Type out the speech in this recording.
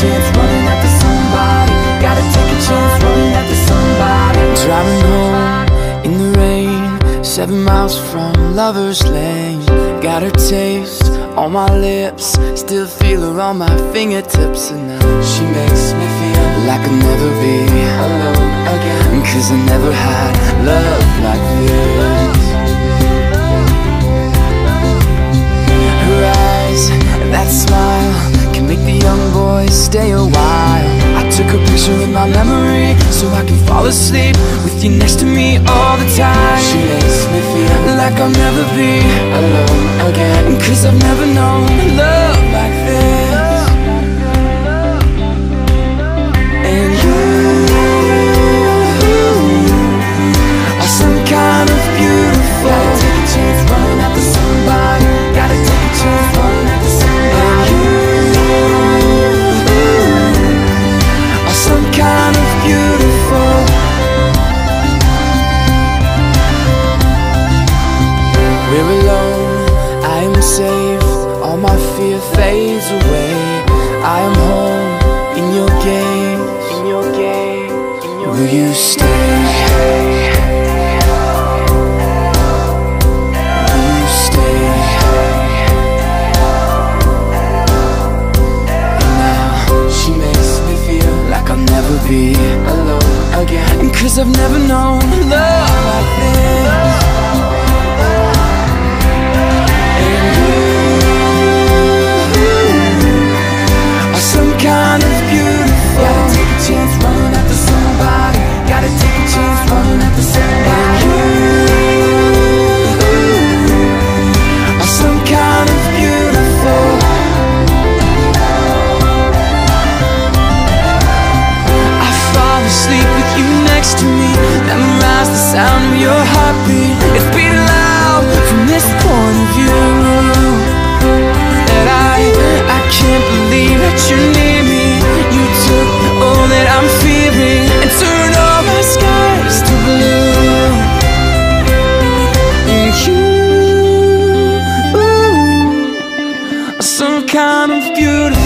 chance running after somebody. Gotta take a chance running after somebody. Driving home in the rain Seven miles from lover's lane. Got her taste on my lips Still feel her on my fingertips. And now she makes me feel like I'll never be alone again. Cause I never had love like this. Her eyes, that smile make the young boy stay a while. I took a picture with my memory So I can fall asleep with you next to me all the time. She makes me feel like I'll never be alone again. Cause I've never known love safe. All my fear fades away. I am home in your gaze. In your gaze Will you stay? Will you stay? And now she makes me feel like I'll never be alone again. Cause I've never known love kind of beautiful